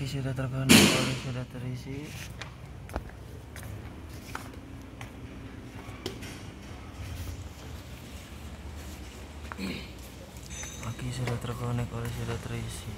Oke sudah terpenuhi oli sudah terisi. Oke sudah terkonek oli sudah terisi.